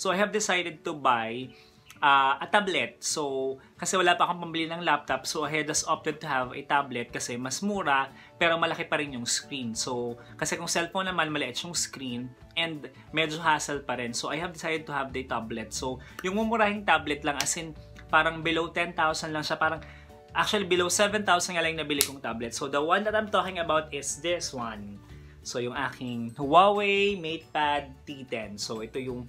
So, I have decided to buy uh, a tablet. So, kasi wala pa akong pambili ng laptop, so I just opted to have a tablet kasi mas mura, pero malaki pa rin yung screen. So, kasi kung cellphone naman, maliit yung screen, and medyo hassle pa rin. So, I have decided to have the tablet. So, yung mumurahing tablet lang, as in, parang below 10,000 lang siya, parang Actually, below 7,000 nga lang nabili kong tablet. So, the one that I'm talking about is this one. So, yung aking Huawei MatePad T10. So, ito yung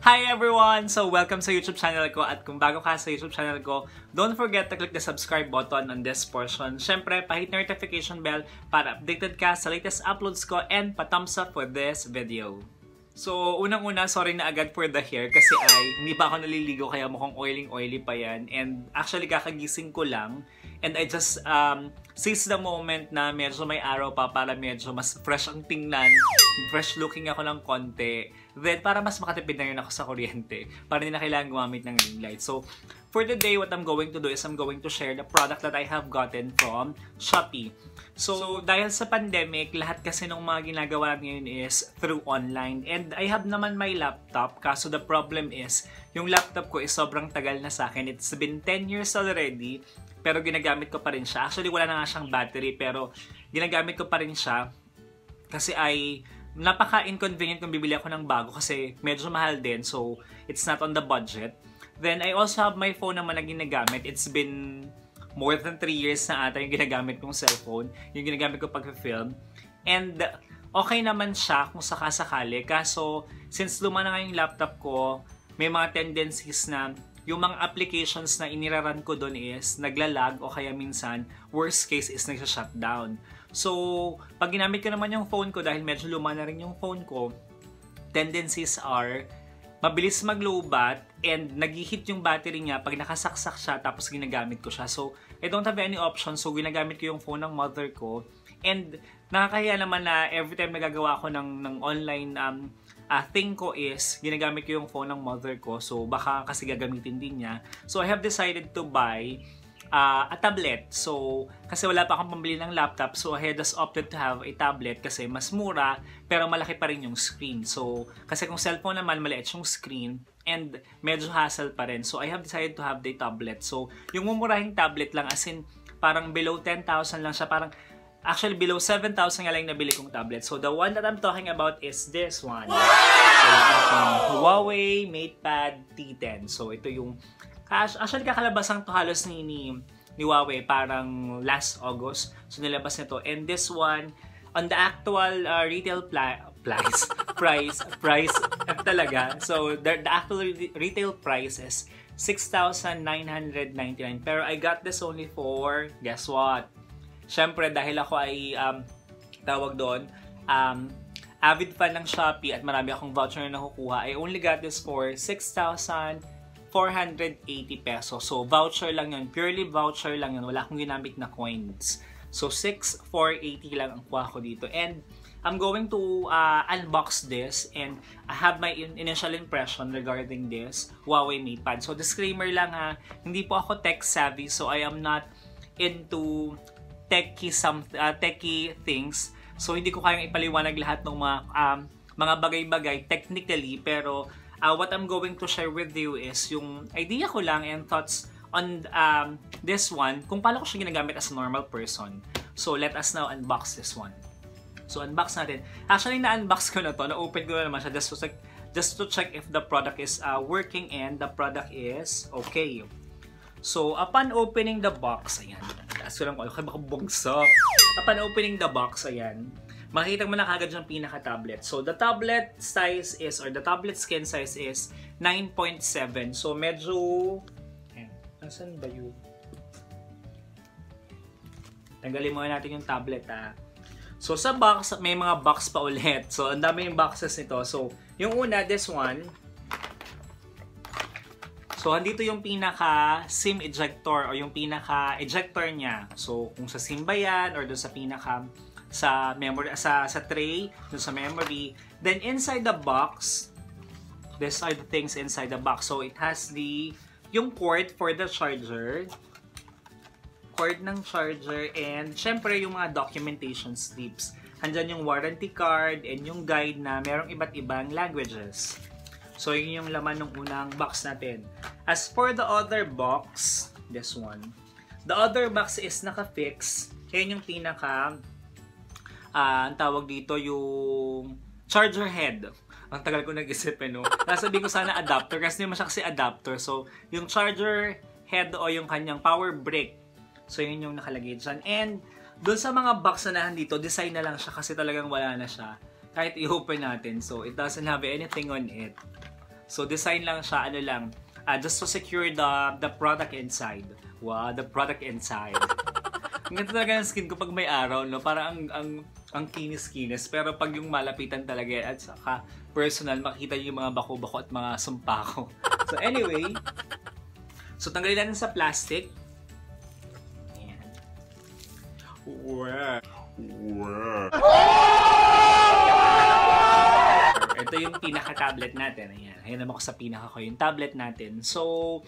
Hi everyone! So, welcome sa YouTube channel ko at kung bago ka sa YouTube channel ko, don't forget to click the subscribe button on this portion. Siyempre, pahit notification bell para updated ka sa latest uploads ko and pa-thumbs up for this video. So, unang-una, sorry na agad for the hair kasi ay hindi pa ako naliligo kaya mukhang oiling-oily pa yan. And actually, kakagising ko lang. And I just um, seize the moment na medyo may araw pa para medyo mas fresh ang tingnan. Fresh looking ako ng konti Then, para mas makatipid na rin ako sa kuryente, para hindi na kailangan gumamit ng ring light. So, for today, what I'm going to do is I'm going to share the product that I have gotten from Shopee. So, so dahil sa pandemic, lahat kasi ng mga ginagawa ngayon is through online. And I have naman my laptop, kaso the problem is, yung laptop ko is sobrang tagal na sa akin. It's been 10 years already, pero ginagamit ko pa rin siya. Actually, wala na nga siyang battery, pero ginagamit ko pa rin siya kasi ay napaka-inconvenient kung bibili ako ng bago kasi medyo mahal din so it's not on the budget. Then I also have my phone naman na ginagamit. It's been more than 3 years na ata yung ginagamit kong cellphone, yung ginagamit ko pag-film. And okay naman siya kung sakasakali. Kaso, since luma na nga yung laptop ko, may mga tendencies na yung mga applications na iniraran ko doon is naglalag o kaya minsan, worst case is nagsha-shutdown. So, pag ginamit ko naman yung phone ko dahil medyo luma na rin yung phone ko, tendencies are mabilis mag-lowbat and nag-hit yung battery niya pag nakasaksak siya tapos ginagamit ko siya. So, I don't have any option. So, ginagamit ko yung phone ng mother ko. And nakakahiya naman na every time nagagawa ako ng, ng online um, uh, thing ko is, ginagamit ko yung phone ng mother ko. So, baka kasi gagamitin din niya. So, I have decided to buy uh, a tablet. So, kasi wala pa akong pambili ng laptop, so I just opted to have a tablet kasi mas mura, pero malaki pa rin yung screen. So, kasi kung cellphone naman, maliit yung screen, and medyo hassle pa rin. So, I have decided to have the tablet. So, yung mumurahing tablet lang, as in, parang below 10,000 lang siya, parang Actually, below 7,000 nga lang nabili kong tablet. So, the one that I'm talking about is this one. So, yung Huawei MatePad T10. So, ito yung Actually, kakalabasan to halos ni, ni, ni Huawei parang last August. So, nilabas nito. And this one, on the actual uh, retail price, price, price talaga. So, the, the actual retail price is 6,999. Pero I got this only for, guess what? Syempre, dahil ako ay, um, tawag doon, um, avid fan ng Shopee at marami akong voucher na nakukuha, I only got this for 6,000 480 pesos. So, voucher lang yun. Purely voucher lang yun. Wala akong ginamit na coins. So, 6,480 lang ang kuha ko dito. And, I'm going to uh, unbox this and I have my initial impression regarding this Huawei MatePad. So, disclaimer lang ha, hindi po ako tech savvy so I am not into techy, some, uh, techy things. So, hindi ko kayang ipaliwanag lahat ng mga, um, mga bagay-bagay technically pero uh, what I'm going to share with you is yung idea ko lang and thoughts on um, this one, kung paano ko siya ginagamit as a normal person. So, let us now unbox this one. So, unbox natin. Actually, na-unbox ko na to. Na-open ko na naman siya just to check, just to check if the product is uh, working and the product is okay. So, upon opening the box, ayan. Taas ko lang ko. Okay, baka bungso. Upon opening the box, ayan makikita mo na kagad yung pinaka-tablet. So, the tablet size is, or the tablet skin size is 9.7. So, medyo, ayan, nasan ba yun? Tanggalin muna natin yung tablet, ha. So, sa box, may mga box pa ulit. So, ang dami yung boxes nito. So, yung una, this one, So, andito yung pinaka SIM ejector or yung pinaka ejector niya. So, kung sa SIM ba yan or doon sa pinaka sa memory sa sa tray, dun sa memory. Then inside the box, these are the things inside the box. So it has the yung port for the charger. cord ng charger, and syempre yung mga documentation slips. Andyan yung warranty card and yung guide na merong iba't ibang languages. So, yun yung laman ng unang box natin. As for the other box, this one, the other box is naka-fix. Yan yung pinaka, uh, ang tawag dito, yung charger head. Ang tagal ko nag-isip eh, no? Nasabi ko sana adapter kasi naman siya kasi adapter. So, yung charger head o yung kanyang power brick. So, yun yung nakalagay dyan. And, doon sa mga box na nandito, design na lang siya kasi talagang wala na siya. Kahit i-open natin. So, it doesn't have anything on it. So, design lang siya, ano lang, uh, just to secure the the product inside. Wow, the product inside. Ang ganda talaga ng skin ko pag may araw, no? Para ang, ang, ang kinis-kinis. Pero pag yung malapitan talaga at saka personal, makita niyo yung mga bako-bako at mga sumpa ko. So, anyway, so tanggalin natin sa plastic. Wow. Wow. Ito yung pinaka-tablet natin. Ayan. Ayan naman ako sa pinaka ko yung tablet natin. So,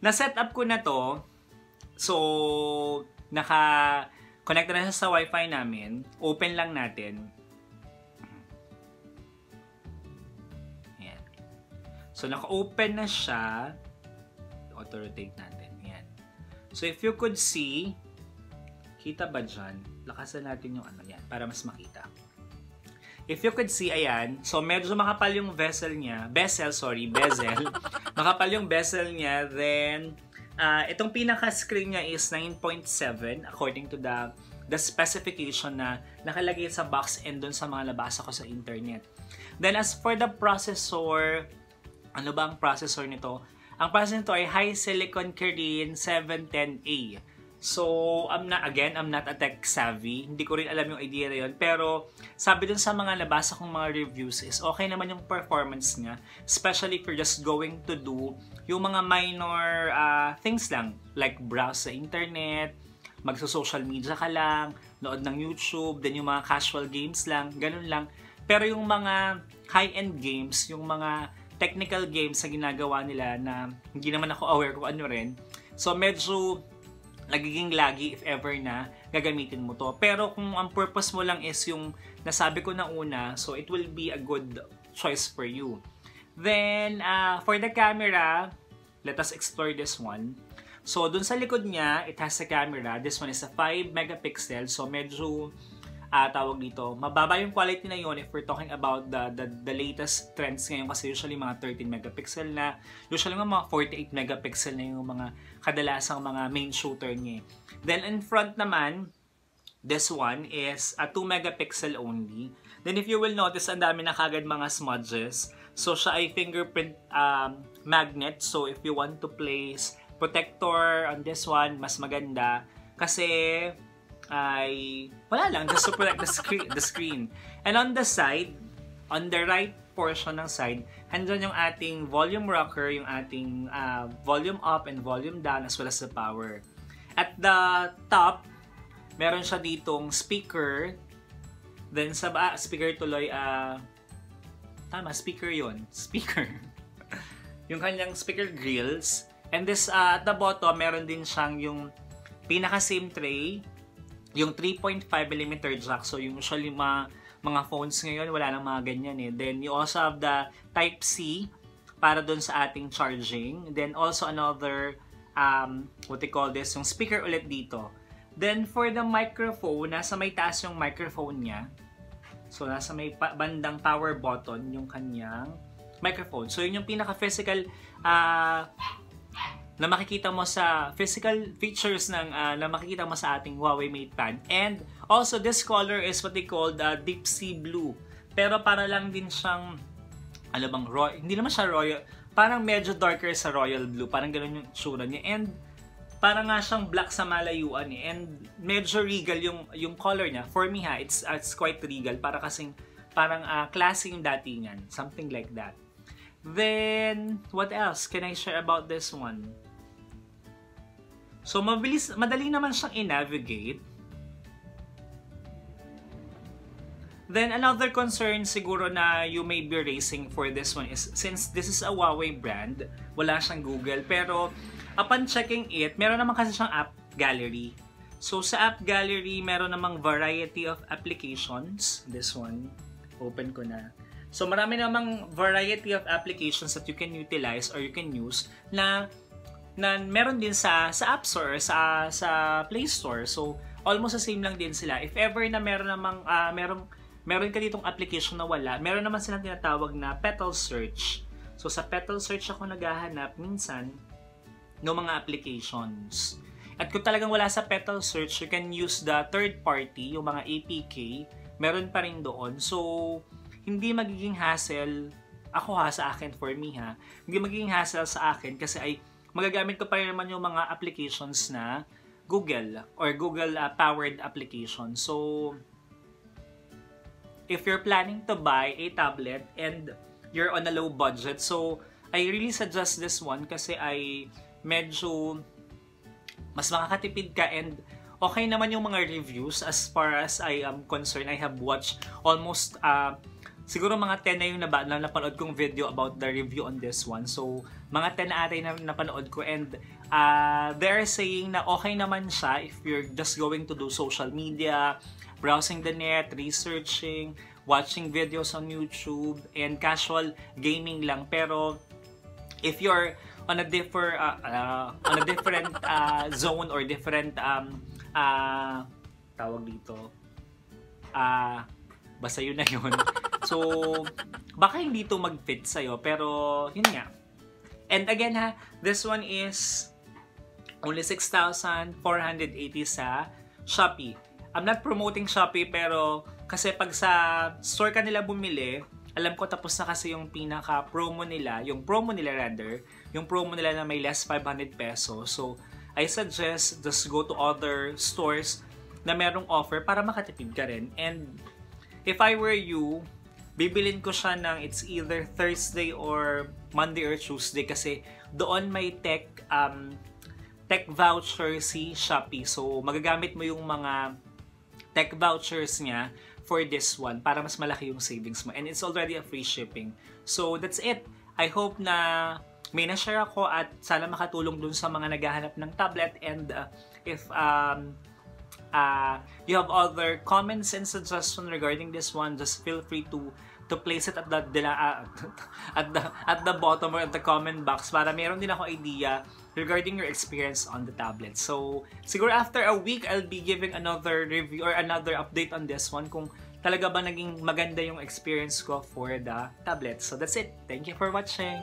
na-set up ko na to. So, naka connect na siya sa wifi namin. Open lang natin. Ayan. So, naka-open na siya. Auto-rotate natin. Ayan. So, if you could see, Kita ba dyan? Lakasan natin yung ano yan para mas makita. If you could see, ayan, so medyo makapal yung vessel niya, bezel, sorry, bezel. makapal yung bezel niya, then, uh, itong pinaka-screen niya is 9.7 according to the the specification na nakalagay sa box and dun sa mga nabasa ko sa internet. Then as for the processor, ano ba ang processor nito? Ang processor nito ay High Silicon Kirin 710A. So, I'm not, again, I'm not a tech savvy. Hindi ko rin alam yung idea na yun. Pero, sabi dun sa mga nabasa kong mga reviews is okay naman yung performance niya. Especially if you're just going to do yung mga minor uh, things lang. Like browse sa internet, magso-social media ka lang, nood ng YouTube, then yung mga casual games lang, ganun lang. Pero yung mga high-end games, yung mga technical games na ginagawa nila na hindi naman ako aware kung ano rin. So, medyo nagiging lagi if ever na gagamitin mo to. Pero kung ang purpose mo lang is yung nasabi ko na una, so it will be a good choice for you. Then, uh, for the camera, let us explore this one. So, dun sa likod niya, it has a camera. This one is a 5 megapixel. So, medyo uh, tawag dito, mababa yung quality na yun if we're talking about the, the, the latest trends ngayon kasi usually mga 13 megapixel na, usually mga 48 megapixel na yung mga kadalasang mga main shooter niya. Then in front naman, this one is a 2 megapixel only. Then if you will notice, ang dami na kagad mga smudges. So siya ay fingerprint um, magnet. So if you want to place protector on this one, mas maganda. Kasi ay wala lang just to protect the screen the screen. And on the side on the right portion ng side andyan yung ating volume rocker yung ating uh, volume up and volume down as well as the power. At the top meron siya ditong speaker. Then sa ah, speaker tuloy uh, tama speaker yon speaker. Yung kanyang speaker grills. And this uh, at the bottom meron din siyang yung pinaka same tray yung 3.5mm jack, so yung usually mga, mga phones ngayon, wala nang mga ganyan eh. Then you also have the Type-C para dun sa ating charging. Then also another, um, what they call this, yung speaker ulit dito. Then for the microphone, nasa may taas yung microphone niya. So nasa may bandang power button yung kanyang microphone. So yun yung pinaka-physical uh, na makikita mo sa physical features ng uh, na makikita mo sa ating Huawei MatePad. And also this color is what they call the deep sea blue. Pero para lang din siyang ano bang royal, hindi naman siya royal, parang medyo darker sa royal blue, parang ganoon yung tsura niya. And parang nga siyang black sa malayuan eh. And medyo regal yung yung color niya. For me ha, it's it's quite regal para kasing parang uh, classy yung datingan, something like that. Then, what else can I share about this one? So, mabilis, madali naman siyang i-navigate. Then, another concern siguro na you may be raising for this one is, since this is a Huawei brand, wala siyang Google, pero upon checking it, meron naman kasi siyang app gallery. So sa app gallery, meron namang variety of applications. This one, open ko na. So marami namang variety of applications that you can utilize or you can use na na meron din sa sa App Store sa sa Play Store. So almost the same lang din sila. If ever na meron namang uh, meron meron ka ditong application na wala, meron naman silang tinatawag na petal search. So sa petal search ako naghahanap minsan ng mga applications. At kung talagang wala sa petal search, you can use the third party, yung mga APK, meron pa rin doon. So, hindi magiging hassle, ako ha, sa akin, for me ha, hindi magiging hassle sa akin kasi ay magagamit ko pa rin naman yung mga applications na Google or Google uh, powered application. So, if you're planning to buy a tablet and you're on a low budget, so I really suggest this one kasi ay medyo mas makakatipid ka and okay naman yung mga reviews as far as I am concerned. I have watched almost uh, siguro mga 10 na yung naba, na napanood kong video about the review on this one. So, mga 10 na atay na napanood ko and uh, they're saying na okay naman siya if you're just going to do social media, browsing the net, researching, watching videos on YouTube, and casual gaming lang. Pero, if you're on a different uh, uh, on a different uh, zone or different um uh, tawag dito uh, basta yun na yun so baka hindi to mag-fit sa'yo pero yun nga and again ha this one is only 6,480 sa Shopee I'm not promoting Shopee pero kasi pag sa store ka nila bumili alam ko tapos na kasi yung pinaka promo nila, yung promo nila rather, yung promo nila na may less 500 pesos. So, I suggest just go to other stores na merong offer para makatipid ka rin. And if I were you, bibilin ko siya ng it's either Thursday or Monday or Tuesday kasi doon may tech um, tech voucher si Shopee. So, magagamit mo yung mga tech vouchers niya for this one para mas malaki yung savings mo. And it's already a free shipping. So, that's it. I hope na may na-share ako at sana makatulong dun sa mga naghahanap ng tablet and uh, if um, uh, you have other comments and suggestions regarding this one, just feel free to to place it at the uh, at the at the bottom or at the comment box para meron din ako idea regarding your experience on the tablet. So, siguro after a week, I'll be giving another review or another update on this one kung talaga ba naging maganda yung experience ko for the tablet. So, that's it. Thank you for watching!